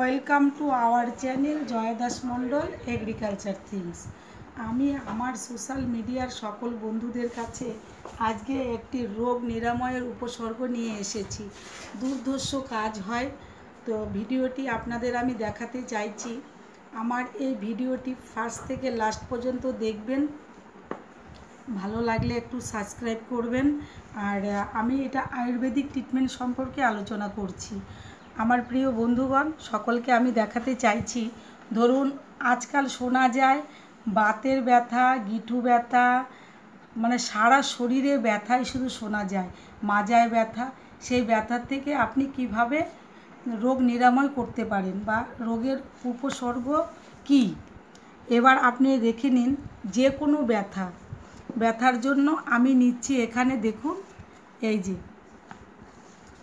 Welcome to our channel Jaydas Mondal agriculture things আমি আমার social মিডিয়ার সকল বন্ধুদের কাছে আজকে একটি রোগ নিরাময়ের উপসর্গ নিয়ে এসেছি। দুর্ধর্ষ কাজ হয়। তো ভিডিওটি আপনাদের আমি দেখাতে চাইছি। আমার এই ভিডিওটি ফার্স্ট থেকে লাস্ট পর্যন্ত দেখবেন। ভালো লাগলে একটু সাবস্ক্রাইব করবেন। আর আমি এটা আয়ুর্বেদিক ট্রিটমেন্ট সম্পর্কে আলোচনা করছি। আমার প্রিয় বন্ধুগণ, সকলকে আমি দেখাতে চাইছি, ধরুন আজকাল শোনা যায় বাতের ব্যথা গিঠু ব্যথা মানে সারা শরীরে ব্যথাই শুধু শোনা যায়, মাজায় ব্যথা। সেই ব্যথার থেকে আপনি কীভাবে রোগ নিরাময় করতে পারেন বা রোগের উপসর্গ কী? এবার আপনি দেখে নিন যে কোনো ব্যথা। ব্যথার জন্য আমি নিচ্ছি এখানে দেখুন, এই যে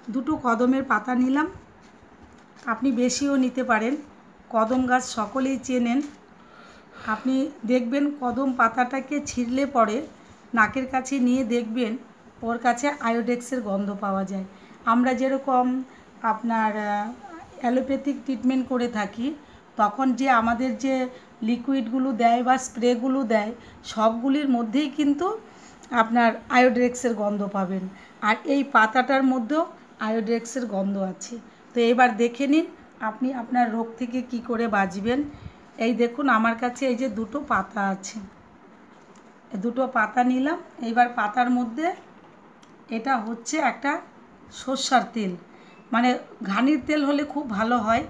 দুটো কদমের পাতা নিলাম। আপনি বেশিও নিতে পারেন। কদম গাছ সকলেই চেনেন। আপনি দেখবেন কদম পাতাটাকে ছিঁড়লে পরে নাকের কাছে নিয়ে দেখবেন ওর কাছে আয়োডেক্সের গন্ধ পাওয়া যায়। আমরা যেরকম আপনার অ্যালোপ্যাথিক ট্রিটমেন্ট করে থাকি, তখন যে আমাদের যে লিকুইডগুলো দেয় বা স্প্রেগুলো দেয়, সবগুলির মধ্যেই কিন্তু আপনার আয়োডেক্সের গন্ধ পাবেন। আর এই পাতাটার মধ্যেও আয়োডেক্সের গন্ধ আছে। তো এবার দেখে নিন আপনি আপনার রোগ থেকে কি করে বাঁচবেন। এই দেখুন আমার কাছে এই যে দুটো পাতা আছে। দুটো পাতা নিলাম। এইবার পাতার মধ্যে এটা হচ্ছে একটা সর্ষার তেল। মানে ঘানির তেল হলে খুব ভালো হয়।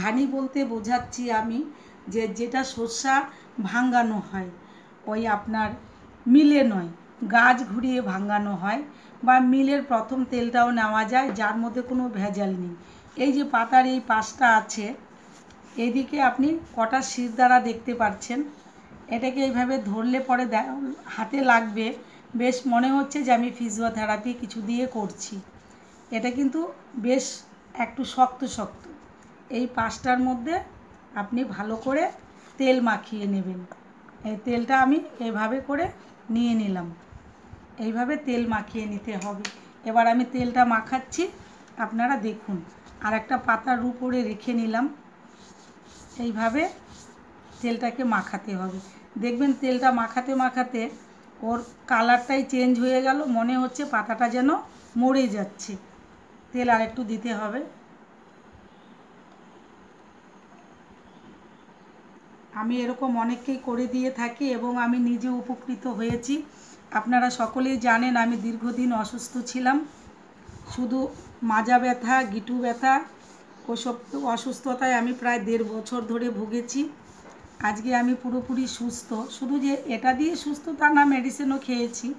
ঘানি বলতে বোঝাচ্ছি আমি যে যেটা সর্ষা ভাঙ্গানো হয়, ওই আপনার মিলে নয়। গাছ ঘুরিয়ে ভাঙ্গানো হয় বা মিলের প্রথম তেলটাও নেওয়া যায়, যার মধ্যে কোনো ভেজাল নেই। এই যে পাতার এই পাশটা আছে, এদিকে আপনি কটা শির দ্বারা দেখতে পাচ্ছেন। এটাকে এইভাবে ধরলে পরে হাতে লাগবে। বেশ মনে হচ্ছে যে আমি ফিজিওথেরাপি কিছু দিয়ে করছি। এটা কিন্তু বেশ একটু শক্ত শক্ত। এই পাশটার মধ্যে আপনি ভালো করে তেল মাখিয়ে নেবেন। এই তেলটা আমি এভাবে করে নিয়ে নিলাম। এইভাবে তেল মাখিয়ে নিতে হবে। এবার আমি তেলটা মাখাচ্ছি, আপনারা দেখুন। আর একটা পাতার উপরে রেখে নিলাম। এইভাবে তেলটাকে মাখাতে হবে। দেখবেন তেলটা মাখাতে মাখাতে ওর কালারটাই চেঞ্জ হয়ে গেল, মনে হচ্ছে পাতাটা যেন মরে যাচ্ছে। তেল আর একটু দিতে হবে। আমি এরকম অনেককেই করে দিয়ে থাকি এবং আমি নিজে উপকৃত হয়েছি। আপনারা সকলেই জানেন আমি দীর্ঘদিন অসুস্থ ছিলাম। শুধু মাজা ব্যথা, গিটু ব্যথা, ওসব অসুস্থতায় আমি প্রায় দেড় বছর ধরে ভুগেছি। আজকে আমি পুরোপুরি সুস্থ। শুধু যে এটা দিয়ে সুস্থ তা না মেডিসিনও খেয়েছি।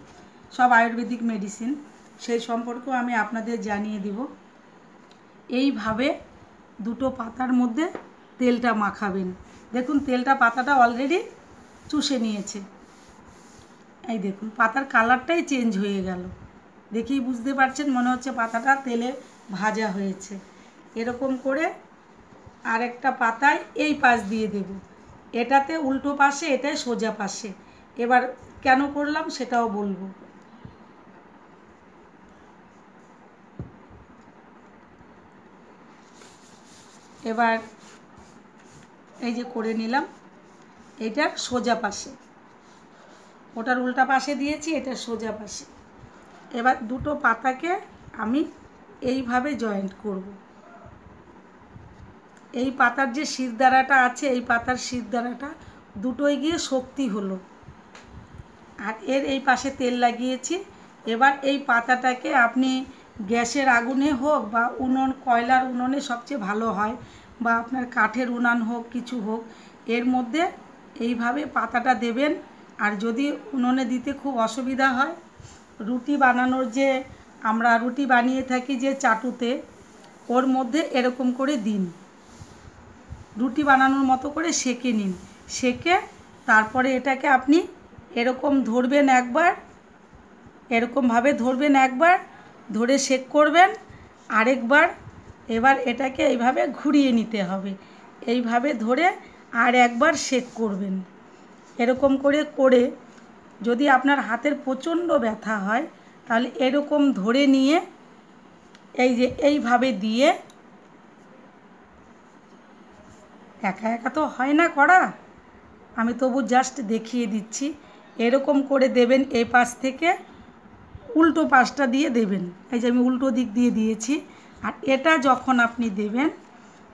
সব আয়ুর্বেদিক মেডিসিন সেই সম্পর্কেও আমি আপনাদের জানিয়ে দিব। এইভাবে দুটো পাতার মধ্যে তেলটা মাখাবেন। দেখুন, তেলটা পাতাটা অলরেডি চুষে নিয়েছে। এই দেখুন, পাতার কালারটাই চেঞ্জ হয়ে গেল। দেখেই বুঝতে পারছেন, মনে হচ্ছে পাতাটা তেলে ভাজা হয়েছে। এরকম করে আরেকটা পাতায় এই পাশ দিয়ে দেব। এটাতে উল্টো পাশে, এটাই সোজা পাশে। এবার কেন করলাম সেটাও বলব। এবার এই যে করে নিলাম এটা সোজা পাশে। ওটার উল্টা পাশে দিয়েছি, এটা সোজা পাশে। এবার দুটো পাতাকে আমি এইভাবে জয়েন্ট করব। এই পাতার যে শিরদাঁড়াটা আছে, এই পাতার শিরদারাটা দুটোই গিয়ে শক্তি হলো। আর এর এই পাশে তেল লাগিয়েছি। এবার এই পাতাটাকে আপনি গ্যাসের আগুনে হোক বা উনুন, কয়লার উনুনে সবচেয়ে ভালো হয় বা আপনার কাঠের উনান হোক, কিছু হোক, এর মধ্যে এইভাবে পাতাটা দেবেন। আর যদি উনুনে দিতে খুব অসুবিধা হয়, রুটি বানানোর যে, আমরা রুটি বানিয়ে থাকি যে চাটুতে, ওর মধ্যে এরকম করে দিন। রুটি বানানোর মতো করে সেকে নিন। সেকে তারপরে এটাকে আপনি এরকম ধরবেন একবার, এরকমভাবে ধরবেন একবার, ধরে শেক করবেন, আরেকবার, এবার এটাকে এইভাবে ঘুরিয়ে নিতে হবে। এইভাবে ধরে আর একবার শেক করবেন। এরকম করে করে যদি আপনার হাতের প্রচণ্ড ব্যথা হয়, তাহলে এরকম ধরে নিয়ে এই যে এইভাবে দিয়ে একা একা তো হয় না করা। আমি তবু জাস্ট দেখিয়ে দিচ্ছি। এরকম করে দেবেন এই পাশ থেকে উল্টো পাশটা দিয়ে দেবেন। এই যে আমি উল্টো দিক দিয়ে দিয়েছি। আর এটা যখন আপনি দেবেন,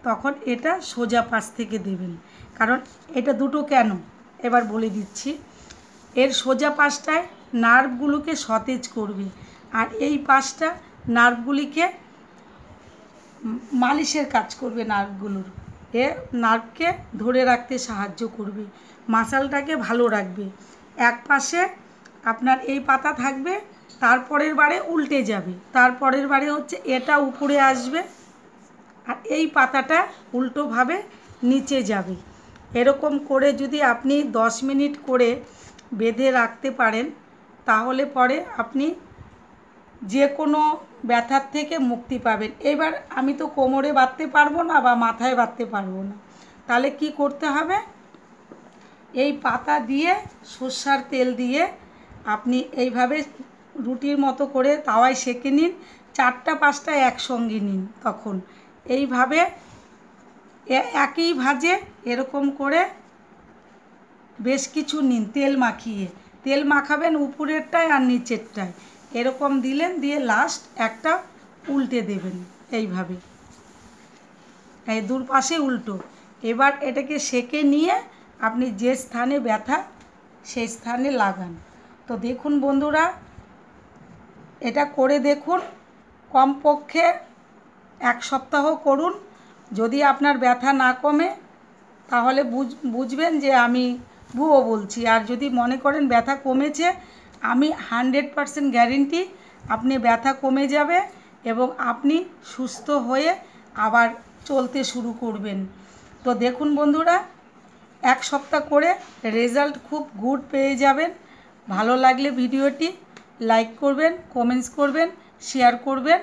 তখন এটা সোজা পাশ থেকে দেবেন। কারণ এটা দুটো কেন? এবার বলে দিচ্ছি। এর সোজা পাশটায় নার্ভগুলোকে সতেজ করবে আর এই পাশটা নার্ভগুলিকে মালিশের কাজ করবে নার্ভগুলোর। এ নার্ভকে ধরে রাখতে সাহায্য করবে, মাসালটাকে ভালো রাখবে। এক পাশে আপনার এই পাতা থাকবে, তারপরের বারে উল্টে যাবে। তারপরের বারে হচ্ছে এটা উপরে আসবে আর এই পাতাটা উল্টোভাবে নিচে যাবে। এরকম করে যদি আপনি দশ মিনিট করে বেঁধে রাখতে পারেন, তাহলে পরে আপনি যে কোনো ব্যথার থেকে মুক্তি পাবেন। এবার আমি তো কোমরে বাঁধতে পারব না বা মাথায় বাঁধতে পারব না। তাহলে কি করতে হবে? এই পাতা দিয়ে, সর্ষার তেল দিয়ে আপনি এইভাবে রুটির মতো করে তাওয়ায় সেঁকে নিন, চারটা পাঁচটা একসঙ্গে নিন তখন। এইভাবে একই ভাজে এরকম করে বেশ কিছু নিন, তেল মাখিয়ে। তেল মাখাবেন উপরেরটায় আর নিচেরটায়। এরকম দিলেন, দিয়ে লাস্ট একটা উল্টে দেবেন এইভাবে। এই দূর পাশে উল্টো। এবার এটাকে সেকে নিয়ে আপনি যে স্থানে ব্যথা, সেই স্থানে লাগান। তো দেখুন বন্ধুরা, এটা করে দেখুন, কমপক্ষে এক সপ্তাহ করুন। যদি আপনার ব্যথা না কমে, তাহলে বুঝ, বুঝবেন যে আমি ভুয়ো বলছি। আর যদি মনে করেন ব্যথা কমেছে, আমি হানড্রেড পারসেন্ট গ্যারেন্টি আপনি ব্যথা কমে যাবে এবং আপনি সুস্থ হয়ে আবার চলতে শুরু করবেন। তো দেখুন বন্ধুরা, এক সপ্তাহ করে রেজাল্ট খুব গুড পেয়ে যাবেন। ভালো লাগলে ভিডিওটি লাইক করবেন, কমেন্টস করবেন, শেয়ার করবেন।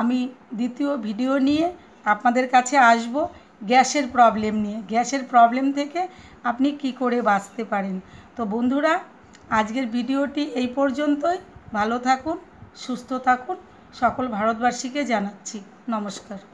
আমি দ্বিতীয় ভিডিও নিয়ে আপনাদের কাছে আসব গ্যাসের প্রবলেম নিয়ে। গ্যাসের প্রবলেম থেকে আপনি কি করে বাঁচতে পারেন? তো বন্ধুরা, আজকের ভিডিওটি এই পর্যন্তই। ভালো থাকুন, সুস্থ থাকুন। সকল ভারতবাসীকে জানাচ্ছি। নমস্কার।